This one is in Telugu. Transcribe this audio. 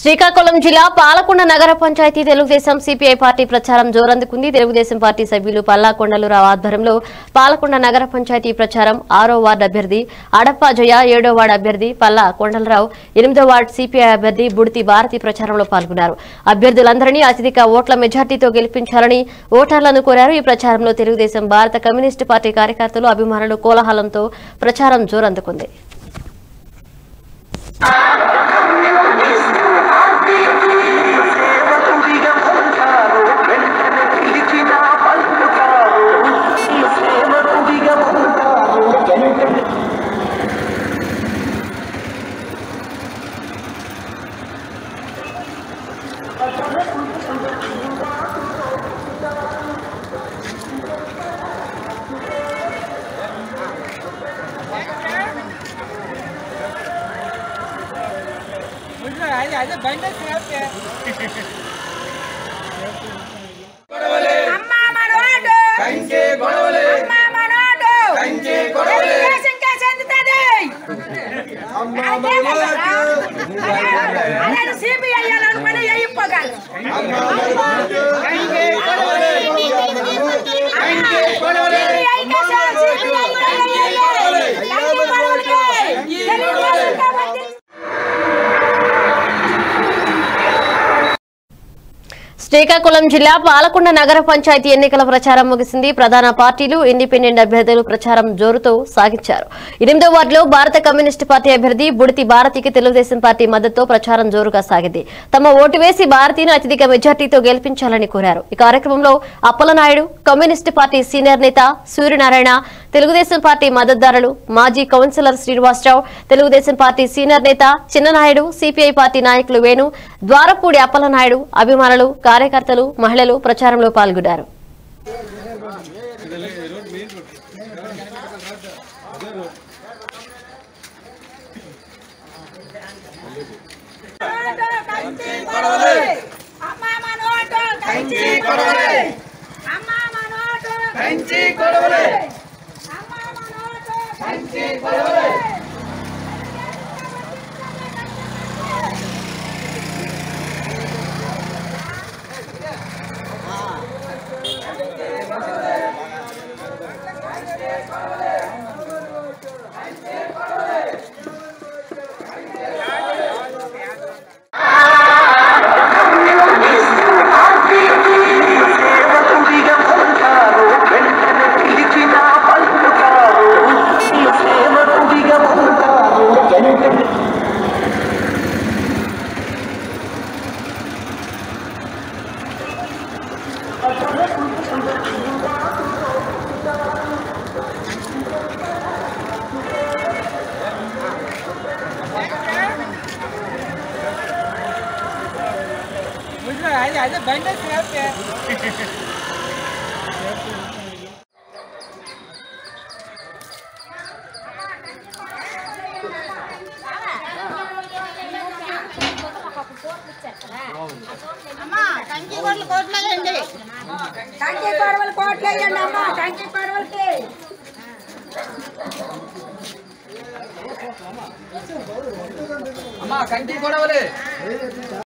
శ్రీకాకుళం జిల్లా పాలకొండ నగర పంచాయతీ తెలుగుదేశం సిపిఐ పార్టీ ప్రచారం జోరందుకుంది. తెలుగుదేశం పార్టీ సభ్యులు పల్లాకొండలరావు ఆధ్వర్యంలో పాలకొండ నగర పంచాయతీ ప్రచారం ఆరో వార్డు అభ్యర్థి అడప్ప జయ ఏడో వార్డు అభ్యర్థి పల్లా కొండలరావు ఎనిమిదో వార్డు సిపిఐ అభ్యర్థి బుడితి భారతి ప్రచారంలో పాల్గొన్నారు. అభ్యర్థులందరినీ అత్యధిక ఓట్ల మెజార్టీతో గెలిపించాలని ఓటర్లను కోరారు. ఈ ప్రచారంలో తెలుగుదేశం భారత కమ్యూనిస్టు పార్టీ కార్యకర్తలు అభిమానులు కోలాహలంతో ప్రచారం జోరందుకుంది. సిబిఐ అనుకుని అయిపోగాలి అమ్మ మనోడు కంచి గొడవలే కంచి గొడవలే సిబిఐ కే సిబిఐ గొడవలే కంచి గొడవలే తెలుగుదేశం కాబట్టి శ్రీకాకుళం జిల్లా పాలకొండ నగర పంచాయతీ ఎన్నికల ప్రచారం ముగిసింది. ప్రధాన పార్టీలు ఇండిపెండెంట్ అభ్యర్థులు ప్రచారం జోరుతో సాగించారు. ఎనిమిదో వార్డులో భారత కమ్యూనిస్టు పార్టీ అభ్యర్థి బుడితి భారతికి తెలుగుదేశం పార్టీ మద్దతుతో ప్రచారం జోరుగా సాగింది. తమ ఓటు వేసి భారతీని అత్యధిక మెజార్టీతో గెలిపించాలని కోరారు. ఈ కార్యక్రమంలో అప్పలనాయుడు కమ్యూనిస్టు పార్టీ సీనియర్ నేత సూర్యనారాయణ తెలుగుదేశం పార్టీ మద్దతుదారులు మాజీ councillor Srinivasa Rao Telugu Desam party senior నేత చిన్ననాయుడు సిపిఐ పార్టీ నాయకులు వేణు ద్వారపూడి అప్పలనాయుడు అభిమానులు కార్యకర్తలు మహిళలు ప్రచారంలో పాల్గొన్నారు. కంచి గొడవలే అమ్మ మనోడు కంచి కొడవలే. Sanche Parole! Ah. అదే అదే బండి స్క్రాప్ కంచి గొడవలు కోట్లేయండి కంచి గొడవలు కోట్లేయండి అమ్మ కంచి గొడవలకి అమ్మా కంటి గొడవలే